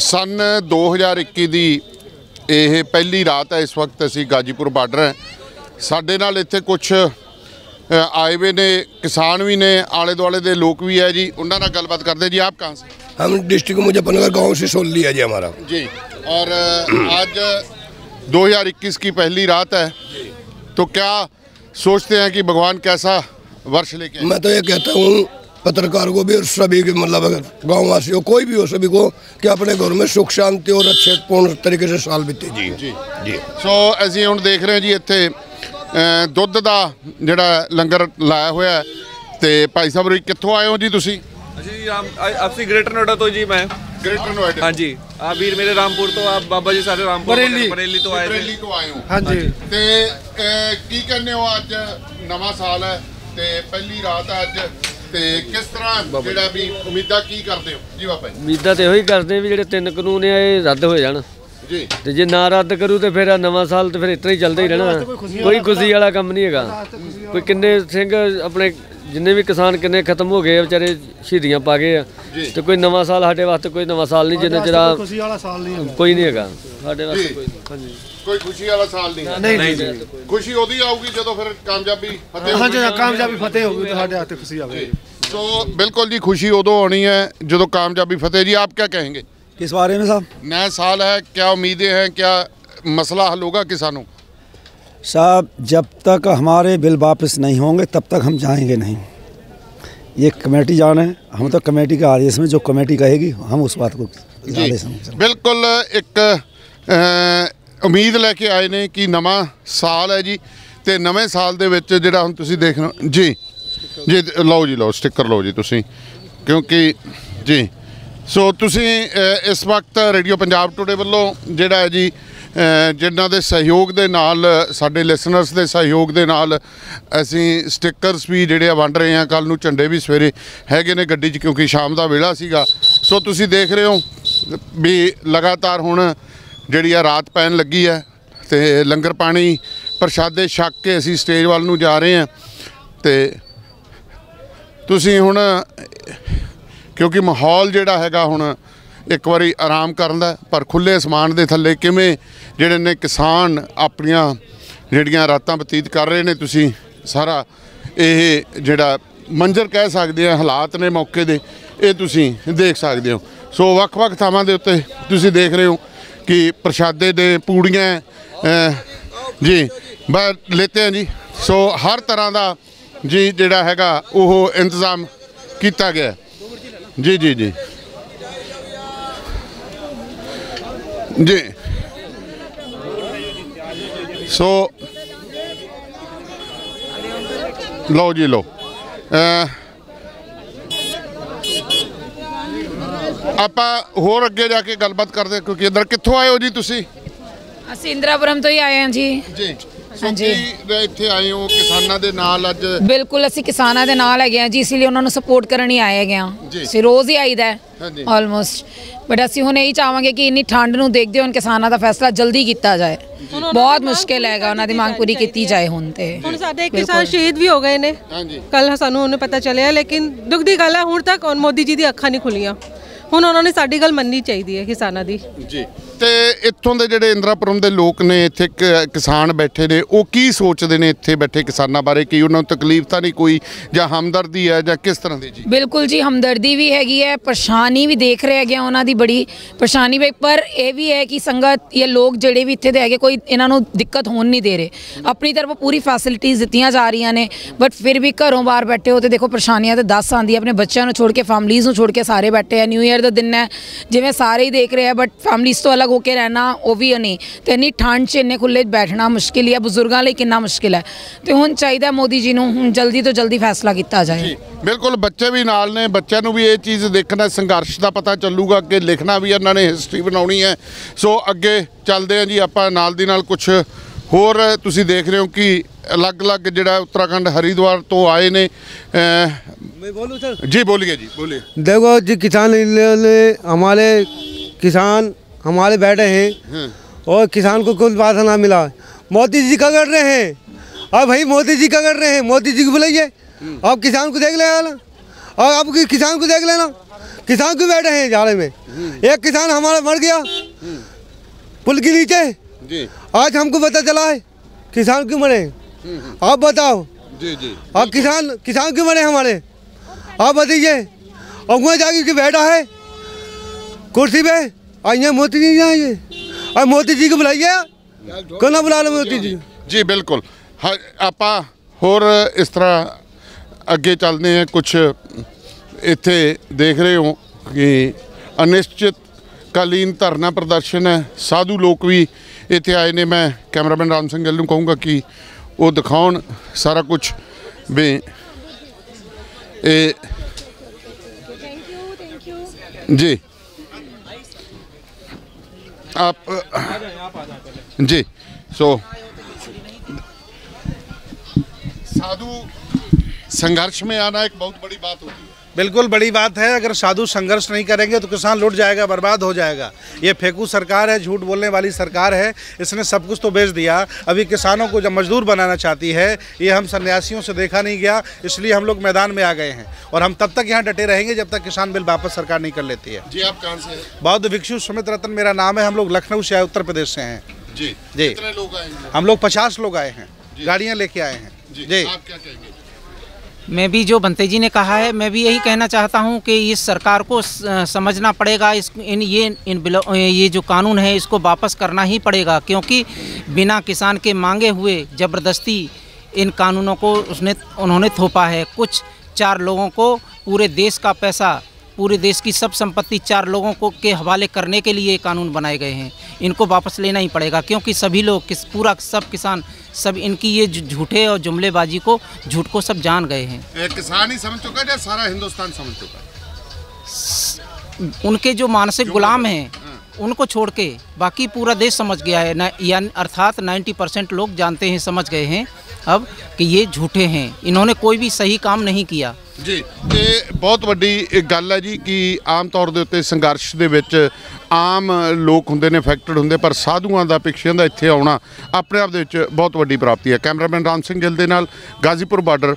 ਸਨ 2021 ਦੀ ਇਹ ਪਹਿਲੀ ਰਾਤ ਹੈ ਇਸ ਵਕਤ ਅਸੀਂ ਗਾਜੀਪੁਰ ਬਾਰਡਰ ਹੈ ਸਾਡੇ ਨਾਲ ਇੱਥੇ ਕੁਝ ਆਏ ਵੇ ਨੇ ਕਿਸਾਨ ਵੀ ਨੇ ਆਲੇ ਦੁਆਲੇ ਦੇ ਲੋਕ ਵੀ ਹੈ ਜੀ ਉਹਨਾਂ ਨਾਲ ਗੱਲਬਾਤ ਕਰਦੇ ਜੀ ਆਪ ਕਹਾਂ ਸੇ हम डिस्ट्रिक्ट मुजफ्फरनगर गांव से सोल लिया जी हमारा जी और अ, आज 2021 की पहली रात है तो क्या सोचते हैं कि भगवान कैसा वर्ष लेके आए? मैं तो ये कहता हूँ पत्रकार को भी और सभी के मतलब अगर गाँव वासियों कोई भी हो सभी को कि अपने घर में सुख शांति और अच्छे पूर्ण तरीके से साल बीते जी ਜੀ जी ਸੋ ਅਸੀਂ ਹੁਣ ਦੇਖ ਰਹੇ ਹਾਂ ਜੀ ਇੱਥੇ ਅ, ਦੁੱਧ ਦਾ ਜਿਹੜਾ ਲੰਗਰ ਲਾਇਆ ਹੋਇਆ ਹੈ ਤੇ ਭਾਈ ਸਾਹਿਬ ਜੀ ਕਿੱਥੋਂ ਆਏ ਹੋ ਜੀ ਤੁਸੀਂ ਅਸੀਂ ਰਾਮ ਅ- ਅਸੀਂ ਗ੍ਰੇਟਰ ਨੋਇਡਾ ਤੋਂ ਜੀ ਮੈਂ ਗ੍ਰੇਟਰ ਨੋਇਡਾ ਹਾਂਜੀ ਆ ਵੀਰ ਮੇਰੇ ਰਾਮਪੁਰ ਤੋਂ ਆ ਬਾਬਾ ਜੀ ਸਾਰੇ ਰਾਮਪੁਰ ਬਰੇਲੀ। ਬਰੇਲੀ ਤੋਂ ਆਏ ਬਰੇਲੀ ਨੇ ਤੋਂ ਆਏ ਹੋ ਹਾਂਜੀ ਤੇ ਅ, ਕੀ ਕਹਿੰਦੇ ਹੋ ਅੱਜ ਨਵਾਂ ਸਾਲ ਹੈ ਤੇ ਪਹਿਲੀ ਰਾਤ ਹੈ ਅੱਜ ਤੇ ਕਿਸ ਤਰ੍ਹਾਂ ਜਿਹੜਾ ਵੀ ਉਮੀਦਾਂ ਕੀ ਕਰਦੇ ਹੋ? ਜੀ ਬਾਬਾ ਜੀ। ਉਮੀਦਾਂ ਤੇ ਇਹੋ ਹੀ ਕਰਦੇ ਆ ਵੀ ਜਿਹੜੇ ਤਿੰਨ ਕਾਨੂੰਨ ਆ ਇਹ ਰੱਦ ਹੋ ਜਾਣ। ਜੀ। ਤੇ ਜੇ ਨਾ ਰੱਦ ਕਰੂ ਤੇ ਫਿਰ ਨਵਾਂ ਸਾਲ ਤੇ ਫਿਰ ਤਰ੍ਹਾਂ ਹੀ ਚੱਲਦਾ ਹੀ ਰਹਿਣਾ। ਕੋਈ ਖੁਸ਼ੀ ਵਾਲਾ ਕੰਮ ਨਹੀਂ ਹੈਗਾ। ਕੋਈ ਕਿੰਨੇ ਸਿੰਘ ਆਪਣੇ ਜਿੰਨੇ ਵੀ ਕਿਸਾਨ ਕਿੰਨੇ ਖਤਮ ਹੋ ਗਏ ਵਿਚਾਰੇ ਸ਼ਹੀਦੀਆਂ ਪਾ ਗਏ ਆ। ਤੇ ਕੋਈ ਨਵਾਂ ਸਾਲ ਸਾਡੇ ਵਾਸਤੇ ਕੋਈ ਨਵਾਂ ਸਾਲ ਨਹੀਂ ਜਿੰਨੇ ਚਿਰ ਖੁਸ਼ੀ ਵਾਲਾ ਸਾਲ ਨਹੀਂ ਹੁੰਦਾ ਕੋਈ ਨਹੀਂ ਹੈਗਾ। ਸਾਡੇ ਵਾਸਤੇ। ਕੋਈ ਹਾਂਜੀ। ਕੋਈ ਖੁਸ਼ੀ ਵਾਲਾ ਸਾਲ ਨਹੀਂ ਹੈ। ਨਹੀਂ ਨਹੀਂ ਖੁਸ਼ੀ ਉਹਦੀ ਆਊਗੀ ਜਦੋਂ ਫਿਰ ਕਾਮਯਾਬੀ ਫਤਿਹ ਹਾਂਜੀ ਹੋਊਗੀ। ਕਾਮਯਾਬੀ ਫਤਿਹ ਹੋਊਗੀ ਤਾਂ ਸਾਡੇ ਹੱਥ ਖੁਸ਼ੀ ਆਵੇਗੀ ਸੋ ਬਿਲਕੁਲ ਜੀ ਖੁਸ਼ੀ ਉਦੋਂ ਆਉਣੀ ਹੈ ਜਦੋਂ ਕਾਮਯਾਬੀ ਫਤਿਹ ਜੀ ਆਪ क्या कहेंगे किस बारे में साहब नया साल है क्या उम्मीदें हैं क्या मसला हल होगा किसानों साहब जब तक हमारे बिल वापस नहीं होंगे तब तक हम जाएंगे नहीं ये कमेटी जान है हम तो कमेटी के आदेश में जो कमेटी कहेगी हम उस बात को आदेश में ਉਮੀਦ ਲੈ ਕੇ ਆਏ ਨੇ ਕਿ ਨਵਾਂ ਸਾਲ ਹੈ ਜੀ ਤੇ ਨਵੇਂ ਸਾਲ ਦੇ ਵਿੱਚ ਜਿਹੜਾ ਹੁਣ ਤੁਸੀਂ ਦੇਖਣਾ ਜੀ ਜੀ, ਲਓ ਜੀ, ਲਓ ਸਟicker ਲਓ ਜੀ ਤੁਸੀਂ, ਕਿਉਂਕਿ, ਜੀ, ਸੋ ਤੁਸੀਂ ਇਸ ਵਕਤ ਰੇਡੀਓ ਪੰਜਾਬ ਟੂਡੇ ਵੱਲੋਂ ਜਿਹੜਾ ਹੈ ਜੀ ਜਿਨ੍ਹਾਂ ਦੇ ਸਹਿਯੋਗ ਦੇ ਨਾਲ, ਸਾਡੇ ਲਿਸਨਰਸ ਦੇ ਸਹਿਯੋਗ ਦੇ ਨਾਲ ਅਸੀਂ ਸਟickers ਵੀ ਜਿਹੜੇ ਆ ਵੰਡ ਰਹੇ ਆ ਕੱਲ ਨੂੰ ਝੰਡੇ ਵੀ ਸਵੇਰੇ ਹੈਗੇ ਨੇ ਗੱਡੀ 'ਚ ਕਿਉਂਕਿ ਸ਼ਾਮ ਦਾ ਵੇਲਾ ਸੀਗਾ, ਸੋ ਤੁਸੀਂ ਦੇਖ ਰਹੇ ਹੋ ਵੀ ਲਗਾਤਾਰ ਹੁਣ ਜਿਹੜੀ ਆ ਰਾਤ ਪੈਣ ਲੱਗੀ ਹੈ ਤੇ ਲੰਗਰ ਪਾਣੀ ਪ੍ਰਸ਼ਾਦੇ ਛੱਕ ਕੇ ਅਸੀਂ ਸਟੇਜ ਵੱਲ ਨੂੰ ਜਾ ਰਹੇ ਹਾਂ ਤੇ ਤੁਸੀਂ ਹੁਣ, ਕਿਉਂਕਿ ਮਾਹੌਲ ਜਿਹੜਾ ਹੈਗਾ ਹੁਣ ਇੱਕ ਵਾਰੀ ਆਰਾਮ ਕਰਨ ਦਾ, ਪਰ ਖੁੱਲੇ ਅਸਮਾਨ ਦੇ ਥੱਲੇ ਕਿਵੇਂ ਜਿਹੜੇ ਨੇ ਕਿਸਾਨ ਆਪਣੀਆਂ ਜਿਹੜੀਆਂ ਰਾਤਾਂ ਬਤੀਤ ਕਰ ਰਹੇ ਨੇ, ਤੁਸੀਂ ਸਾਰਾ ਇਹ ਜਿਹੜਾ ਮੰਜ਼ਰ ਕਹਿ ਸਕਦੇ ਆ ਹਾਲਾਤ ਨੇ ਮੌਕੇ ਦੇ, ਇਹ ਤੁਸੀਂ ਦੇਖ ਸਕਦੇ ਹੋ। ਸੋ ਵੱਖ-ਵੱਖ ਥਾਵਾਂ ਦੇ ਉੱਤੇ ਤੁਸੀਂ ਦੇਖ ਰਹੇ ਹੋ। ਕਿ ਪ੍ਰਸ਼ਾਦੇ ਦੇ ਪੂੜੀਆਂ ਜੀ, ਬਸ ਲੈਤੇ ਹਾਂ ਜੀ। ਸੋ ਹਰ ਤਰ੍ਹਾਂ ਦਾ ਜੀ ਜਿਹੜਾ ਹੈਗਾ, ਉਹ ਇੰਤਜ਼ਾਮ ਕੀਤਾ ਗਿਆ। ਜੀ ਜੀ ਜੀ। ਜੀ। ਸੋ ਲਓ ਜੀ, ਲਓ। ਆਪਾਂ ਹੋਰ ਅੱਗੇ ਜਾ ਕੇ ਗੱਲਬਾਤ ਕਰਦੇ ਹਾਂ, ਕਿਉਂਕਿ ਇੱਧਰ ਕਿੱਥੋਂ ਆਏ ਹੋ ਜੀ ਤੁਸੀਂ? ਅਸੀਂ ਇੰਦਰਾਪੁਰਮ ਤੋਂ ਹੀ ਆਏ ਹਾਂ ਜੀ। ਜੀ। ਹਾਂਜੀ। ਇੱਥੇ ਆਏ ਹੋ? ਕਿਸਾਨਾਂ ਦੇ ਨਾਲ ਅੱਜ ਬਿਲਕੁਲ ਅਸੀਂ ਕਿਸਾਨਾਂ ਦੇ ਨਾਲ ਹੈਗੇ ਹਾਂ ਜੀ ਇਸ ਲਈ ਉਹਨਾਂ ਨੂੰ ਸਪੋਰਟ ਕਰਨ ਹੀ ਆਏ ਹੈਗੇ ਹਾਂ। ਜੀ। ਅਸੀਂ ਰੋਜ਼ ਹੀ ਆਈਦਾ ਆਲਮੋਸਟ ਬਟ ਅਸੀਂ ਹੁਣ ਇਹੀ ਚਾਹਾਂਗੇ ਕਿ ਇੰਨੀ ਠੰਡ ਨੂੰ ਦੇਖਦੇ ਹੋਏ ਕਿਸਾਨਾਂ ਦਾ ਫੈਸਲਾ ਜਲਦੀ ਕੀਤਾ ਜਾਏ। ਬਹੁਤ ਮੁਸ਼ਕਿਲ ਹੈਗਾ ਉਹਨਾਂ ਦੀ ਮੰਗ ਪੂਰੀ ਕੀਤੀ ਜਾਏ ਹੁਣ ਤੇ। ਹੁਣ ਸਾਡੇ ਇੱਕ ਕਿਸਾਨ ਸ਼ਹੀਦ ਵੀ ਹੋ ਗਏ ਨੇ। ਹਾਂਜੀ। ਕੱਲ ਸਾਨੂੰ ਉਹਨੂੰ ਪਤਾ ਚੱਲਿਆ ਲੇਕਿਨ ਦੁੱਖ ਦੀ ਗੱਲ ਹੈ ਹੁਣ ਤੱਕ ਮੋਦੀ ਜੀ ਦੀ ਅੱਖਾਂ ਨਹੀਂ ਖੁੱਲੀਆਂ। ਹੁਣ ਉਹਨਾਂ ਨੇ ਸਾਡੀ ਗੱਲ ਮੰਨਣੀ ਚਾਹੀਦੀ ਹੈ ਕਿਸਾਨਾਂ ਦੀ। ਜੀ। ਤੇ ਇੱਥੋਂ ਦੇ ਜਿਹੜੇ ਇੰਦਰਾਪੁਰਮ ਦੇ ਲੋਕ ਨੇ ਇੱਥੇ ਕਿਸਾਨ ਬੈਠੇ ਨੇ ਉਹ ਕੀ ਸੋਚਦੇ ਨੇ ਇੱਥੇ ਬੈਠੇ ਕਿਸਾਨਾਂ ਬਾਰੇ? ਕੀ ਉਹਨਾਂ ਨੂੰ ਤਕਲੀਫ ਤਾਂ ਨਹੀਂ ਕੋਈ? ਜਾਂ ਹਮਦਰਦੀ ਹੈ ਜਾਂ ਕਿਸ ਤਰ੍ਹਾਂ ਦੀ ਜੀ? ਬਿਲਕੁਲ ਜੀ ਹਮਦਰਦੀ ਵੀ ਹੈਗੀ ਹੈ ਪਰੇਸ਼ਾਨੀ ਵੀ ਦੇਖ ਰਹੇ ਹੈਗੇ ਉਹਨਾਂ ਦੀ ਬੜੀ ਪਰੇਸ਼ਾਨੀ ਵੀ ਪਰ ਇਹ ਵੀ ਹੈ ਕਿ ਸੰਗਤ ਇਹ ਲੋਕ ਜਿਹੜੇ ਵੀ ਇੱਥੇ ਦੇ ਹੈਗੇ ਕੋਈ ਇਹਨਾਂ ਨੂੰ ਦਿੱਕਤ ਹੋਣ ਨਹੀਂ ਦੇ ਰਹੇ। ਆਪਣੀ ਤਰਫੋਂ ਪੂਰੀ ਫੈਸਿਲਿਟੀਆਂ ਦਿੱਤੀਆਂ ਜਾ ਰਹੀਆਂ ਨੇ ਬਟ ਫਿਰ ਵੀ ਘਰੋਂ ਬਾਹਰ ਬੈਠੇ ਹੋ ਤੇ ਦੇਖੋ ਪਰੇਸ਼ਾਨੀਆਂ ਤੇ ਦੱਸ ਆਉਂਦੀ ਆਪਣੇ ਬੱਚਿਆਂ ਨੂੰ ਛੋੜ ਕੇ ਫੈਮਲੀਜ਼ ਨੂੰ ਛੋੜ ਕੇ ਸਾਰੇ ਬੈਠੇ ਆ ਨਿਊ ਇਅਰ ਦਾ ਦਿਨ ਹੈ, ਜਿਵੇਂ ਸਾਰੇ ਹੀ ਦੇਖ ਰਹੇ ਆ ਬਟ ਫੈਮਲੀਜ਼ ਤੋਂ ਅਲੱਗ ਹੋ ਕੇ ਰਹਿਣਾ ਉਹ ਵੀ ਨਹੀਂ। ਤੇ ਇੰਨੀ ਠੰਡ 'ਚ ਇੰਨੇ ਖੁੱਲੇ ਬੈਠਣਾ ਮੁਸ਼ਕਿਲ ਹੈ ਬਜ਼ੁਰਗਾਂ ਲਈ ਕਿੰਨਾ ਮੁਸ਼ਕਿਲ ਹੈ। ਤੇ ਹੁਣ ਚਾਹੀਦਾ ਮੋਦੀ ਜੀ ਨੂੰ ਹੁਣ ਜਲਦੀ ਤੋਂ ਜਲਦੀ ਫੈਸਲਾ ਕੀਤਾ ਜਾਏ। ਬਿਲਕੁਲ, ਬੱਚੇ ਵੀ ਨਾਲ ਨੇ, ਬੱਚਿਆਂ ਨੂੰ ਵੀ ਇਹ ਚੀਜ਼ ਦੇਖਣਾ, ਸੰਘਰਸ਼ ਦਾ ਪਤਾ ਚੱਲੂਗਾ ਕਿ ਲਿਖਣਾ ਵੀ ਇਹਨਾਂ ਨੇ ਹਿਸਟਰੀ ਬਣਾਉਣੀ ਹੈ। ਸੋ ਅੱਗੇ ਚੱਲਦੇ ਹਾਂ ਜੀ, ਆਪਾਂ ਨਾਲ ਦੀ ਨਾਲ ਕੁਝ ਹੋਰ ਤੁਸੀਂ ਦੇਖ ਰਹੇ ਹੋ ਕਿ ਅਲੱਗ-ਅਲੱਗ ਜਿਹੜਾ ਉੱਤਰਾਖੰਡ ਹਰਿਦੁਆਰ ਤੋਂ ਆਏ ਨੇ ਅਹ, मैं बोलूँ सर ਜੀ ਬੋਲੀਏ ਜੀ ਬੋਲੀਏ देखो जी किसान ने हमारे किसान हमारे बैठे हैं और किसान को कोई बात ना मिला मोदी जी क्या कर रहे हैं अब भाई मोदी जी क्या कर रहे हैं मोदी जी को बुलाइए अब किसान को देख लेना और अब कि- किसान को देख लेना किसान क्यों बैठे हैं जाले में एक किसान हमारा मर गया पुल के नीचे ਜੀ आज हमको पता चला है किसान क्यों मरे आप बताओ ਜੀ जी आप किसान किसान क्यों मरे हमारे आप बताइए और वहाँ जाके के बैठा है कुर्सी पे आइए मोदी जी आइए और मोदी जी को बुलाइए क्यों ना बुला लो मोदी जी ਜੀ ਬਿਲਕੁਲ ਹ- ਆਪਾਂ ਹੋਰ ਇਸ ਤਰ੍ਹਾਂ ਅੱਗੇ ਚੱਲਦੇ ਹਾਂ ਕੁਝ ਇੱਥੇ ਦੇਖ ਰਹੇ ਹੋ ਕਿ ਅਨਿਸ਼ਚਿਤ ਕਾਲੀਨ ਧਰਨਾ ਪ੍ਰਦਰਸ਼ਨ ਹੈ ਸਾਧੂ ਲੋਕ ਵੀ ਇੱਥੇ ਆਏ ਨੇ ਮੈਂ ਕੈਮਰਾਮੈਨ ਰਾਮ ਸਿੰਘ ਗਿੱਲ ਨੂੰ ਕਹੂੰਗਾ ਕਿ ਉਹ ਦਿਖਾਉਣ ਸਾਰਾ ਕੁਝ ਵੀ ਇਹ ਜੀ आप जी सो साधु संघर्ष में आना एक बहुत बड़ी बात होती है बिल्कुल बड़ी बात है अगर साधु संघर्ष नहीं करेंगे तो किसान लुट जाएगा बर्बाद हो जाएगा। ये फेंकू सरकार है झूठ बोलने वाली सरकार है इसने सब कुछ तो बेच दिया। अभी किसानों को जब मजदूर बनाना चाहती है ये हम सन्यासियों से देखा नहीं गया इसलिए हम लोग मैदान में आ गए हैं। और हम तब तक यहाँ डटे रहेंगे जब तक किसान बिल वापस सरकार नहीं कर लेती है। जी आप कहाँ से बौद्ध भिक्षु सुमित रतन मेरा नाम है हम लोग लखनऊ से आए उत्तर प्रदेश से हैं। जी जी। कितने लोग आएँगे हम लोग पचास लोग आए हैं। गाड़ियाँ लेके आए हैं। जी, जी। आप क्या कहेंगे? मैं भी जो बंते जी ने कहा है, मैं भी यही कहना चाहता हूँ कि इस सरकार को समझना पड़ेगा। इस, इन, ये इन ये जो कानून है, इसको वापस करना ही पड़ेगा, क्योंकि बिना किसान के मांगे हुए ज़बरदस्ती इन कानूनों को उसने, उन्होंने थोपा है। कुछ चार लोगों को पूरे देश का पैसा पूरे देश की सब संपत्ति चार लोगों को के हवाले करने के लिए कानून बनाए गए हैं। इनको वापस लेना ही पड़ेगा क्योंकि सभी लोग किस पूरा सब किसान सब इनकी ये झूठे और जुमलेबाजी को झूठ को सब जान गए हैं। किसान ही समझ चुका है या सारा हिंदुस्तान समझ चुका है? उनके जो मानसिक गुलाम हैं उनको छोड़ के बाकी पूरा देश समझ गया है। ना अर्थात 90 परसेंट लोग जानते हैं समझ गए हैं। अब ਕਿ ਇਹ ਝੂਠੇ ਹੈ ਇਨ੍ਹਾਂ ਨੇ ਕੋਈ ਵੀ ਸਹੀ ਕੰਮ ਨਹੀਂ ਕੀਤਾ ਜੀ ਤੇ ਬਹੁਤ ਵੱਡੀ ਗੱਲ ਹੈ ਜੀ ਕਿ ਆਮ ਤੌਰ ਦੇ ਉੱਤੇ ਸੰਘਰਸ਼ ਦੇ ਵਿੱਚ ਆਮ ਲੋਕ ਹੁੰਦੇ ਨੇ ਫੈਕਟਡ ਹੁੰਦੇ ਪਰ ਸਾਧੂਆਂ ਦਾ ਪਿਕਸ਼ਿਆਂ ਦਾ ਇੱਥੇ ਆਉਣਾ ਆਪਣੇ ਆਪ ਦੇ ਵਿੱਚ ਬਹੁਤ ਵੱਡੀ ਪ੍ਰਾਪਤੀ ਹੈ ਕੈਮਰਾਮੈਨ ਰਾਮ ਸਿੰਘ ਗਿੱਲ ਦੇ ਨਾਲ ਗਾਜ਼ੀਪੁਰ ਬਾਰਡਰ